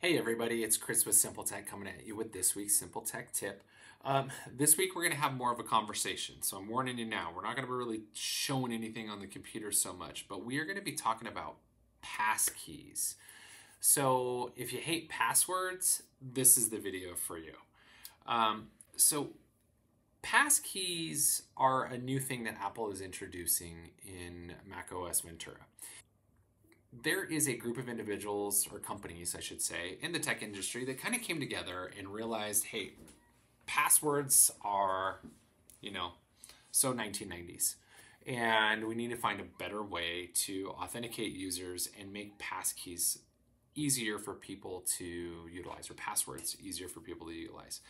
Hey everybody, it's Chris with Simple Tech coming at you with this week's Simple Tech tip. Um, this week we're going to have more of a conversation, so I'm warning you now. We're not going to be really showing anything on the computer so much, but we are going to be talking about passkeys. So if you hate passwords, this is the video for you. Um, so passkeys are a new thing that Apple is introducing in macOS Ventura there is a group of individuals or companies, I should say, in the tech industry that kind of came together and realized, hey, passwords are, you know, so 1990s. And we need to find a better way to authenticate users and make passkeys easier for people to utilize, or passwords easier for people to utilize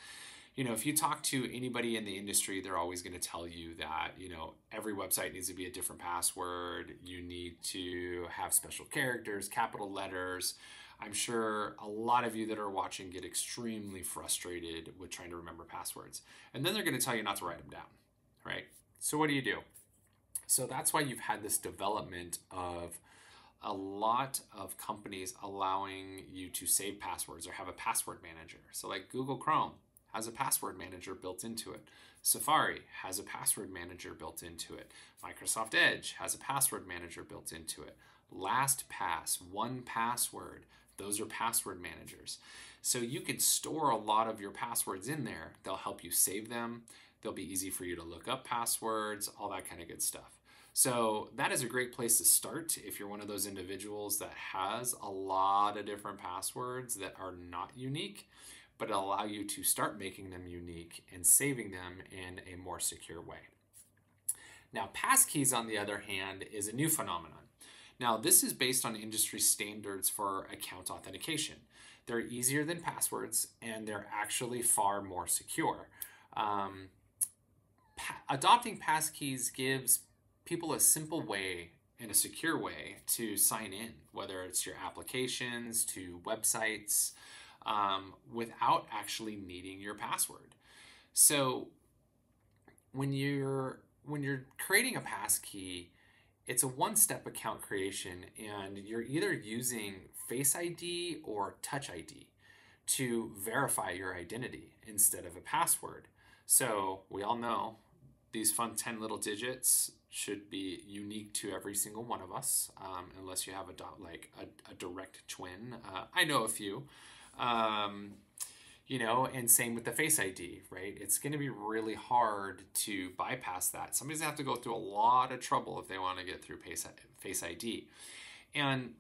you know, if you talk to anybody in the industry, they're always going to tell you that, you know, every website needs to be a different password. You need to have special characters, capital letters. I'm sure a lot of you that are watching get extremely frustrated with trying to remember passwords. And then they're going to tell you not to write them down, right? So what do you do? So that's why you've had this development of a lot of companies allowing you to save passwords or have a password manager. So like Google Chrome, has a password manager built into it. Safari has a password manager built into it. Microsoft Edge has a password manager built into it. LastPass, 1Password, those are password managers. So you can store a lot of your passwords in there. They'll help you save them. They'll be easy for you to look up passwords, all that kind of good stuff. So that is a great place to start if you're one of those individuals that has a lot of different passwords that are not unique but it'll allow you to start making them unique and saving them in a more secure way. Now, passkeys, on the other hand, is a new phenomenon. Now, this is based on industry standards for account authentication. They're easier than passwords and they're actually far more secure. Um, pa- adopting passkeys gives people a simple way and a secure way to sign in, whether it's your applications to websites, um, without actually needing your password. So when you're when you're creating a passkey, it's a one-step account creation, and you're either using Face ID or Touch ID to verify your identity instead of a password. So we all know these fun 10 little digits should be unique to every single one of us, um, unless you have a dot, like a, a direct twin. Uh, I know a few, um, you know, and same with the Face ID, right? It's going to be really hard to bypass that. Somebody's going to have to go through a lot of trouble if they want to get through Face ID. And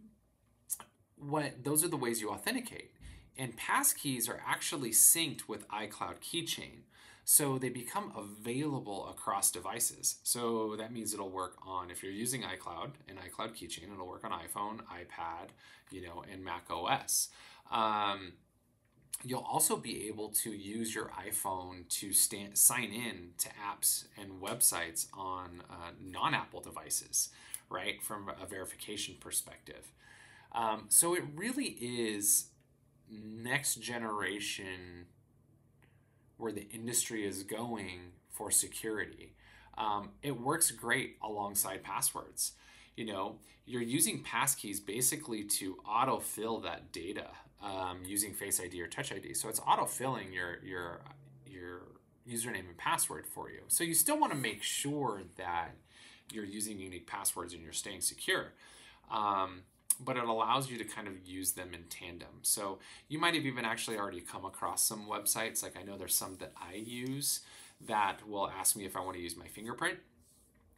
what those are the ways you authenticate. And passkeys are actually synced with iCloud Keychain. So they become available across devices. So that means it'll work on, if you're using iCloud and iCloud Keychain, it'll work on iPhone, iPad, you know, and Mac OS. Um, you'll also be able to use your iPhone to stand, sign in to apps and websites on uh, non Apple devices, right, from a verification perspective. Um, so it really is next generation where the industry is going for security. Um, it works great alongside passwords. You know, you're using passkeys basically to autofill that data um, using Face ID or Touch ID. So it's auto-filling your your your username and password for you. So you still want to make sure that you're using unique passwords and you're staying secure. Um, but it allows you to kind of use them in tandem. So you might have even actually already come across some websites. Like I know there's some that I use that will ask me if I want to use my fingerprint.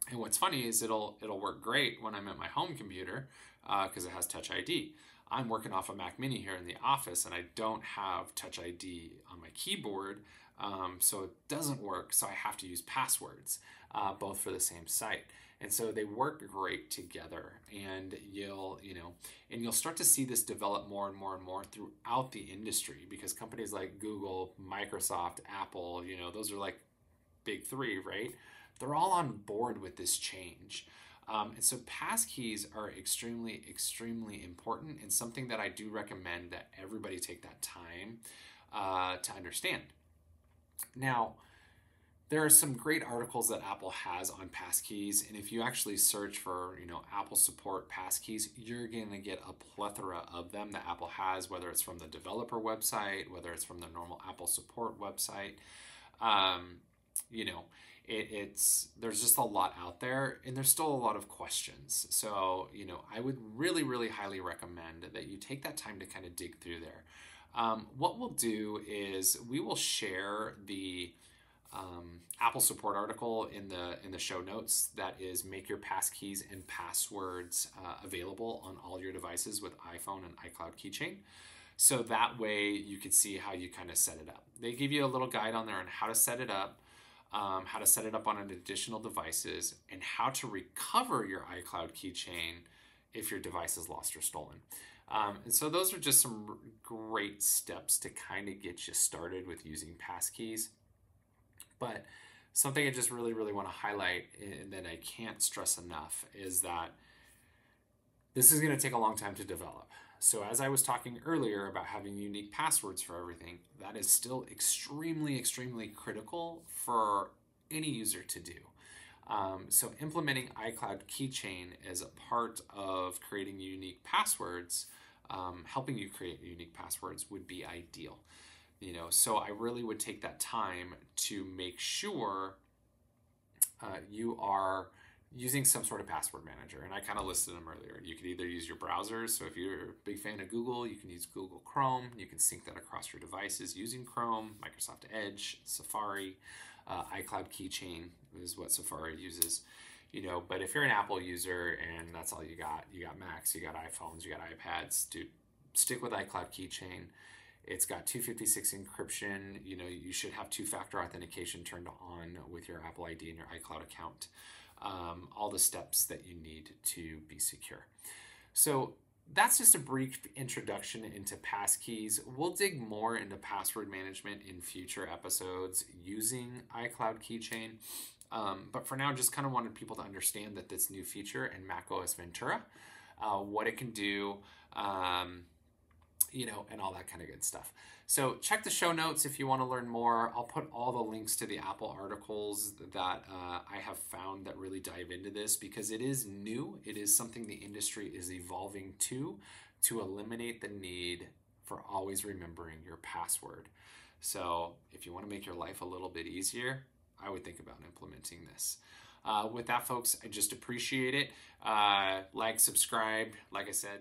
And what's funny is it'll it'll work great when I'm at my home computer because uh, it has Touch ID. I'm working off a Mac Mini here in the office and I don't have Touch ID on my keyboard, um, so it doesn't work. So I have to use passwords, uh, both for the same site. And so they work great together, and you'll you know, and you'll start to see this develop more and more and more throughout the industry because companies like Google, Microsoft, Apple, you know, those are like big three, right? They're all on board with this change. Um, and so passkeys are extremely, extremely important and something that I do recommend that everybody take that time uh, to understand. Now, there are some great articles that Apple has on passkeys, and if you actually search for, you know, Apple support passkeys, you're going to get a plethora of them that Apple has, whether it's from the developer website, whether it's from the normal Apple support website. Um, you know, it, it's there's just a lot out there, and there's still a lot of questions. So, you know, I would really, really highly recommend that you take that time to kind of dig through there. Um, what we'll do is we will share the um, Apple support article in the in the show notes that is make your passkeys and passwords uh, available on all your devices with iPhone and iCloud Keychain. So that way you can see how you kind of set it up. They give you a little guide on there on how to set it up, um, how to set it up on additional devices, and how to recover your iCloud Keychain if your device is lost or stolen. Um, and so those are just some great steps to kind of get you started with using passkeys. But something I just really, really want to highlight and that I can't stress enough is that this is going to take a long time to develop. So, as I was talking earlier about having unique passwords for everything, that is still extremely, extremely critical for any user to do. Um, so, implementing iCloud Keychain as a part of creating unique passwords, um, helping you create unique passwords, would be ideal you know so i really would take that time to make sure uh, you are using some sort of password manager and i kind of listed them earlier you could either use your browsers so if you're a big fan of google you can use google chrome you can sync that across your devices using chrome microsoft edge safari uh, icloud keychain is what safari uses you know but if you're an apple user and that's all you got you got macs you got iphones you got ipads dude stick with icloud keychain it's got 256 encryption. You know, you should have two-factor authentication turned on with your Apple ID and your iCloud account. Um, all the steps that you need to be secure. So that's just a brief introduction into passkeys. We'll dig more into password management in future episodes using iCloud Keychain. Um, but for now, just kind of wanted people to understand that this new feature in macOS Ventura, uh, what it can do, um, you know, and all that kind of good stuff. So check the show notes if you want to learn more. I'll put all the links to the Apple articles that uh, I have found that really dive into this because it is new. It is something the industry is evolving to, to eliminate the need for always remembering your password. So if you want to make your life a little bit easier, I would think about implementing this. Uh, with that, folks, I just appreciate it. Uh, like, subscribe, like I said.